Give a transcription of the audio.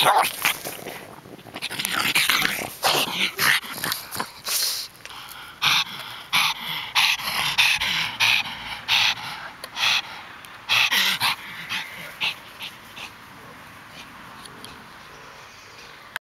あっ!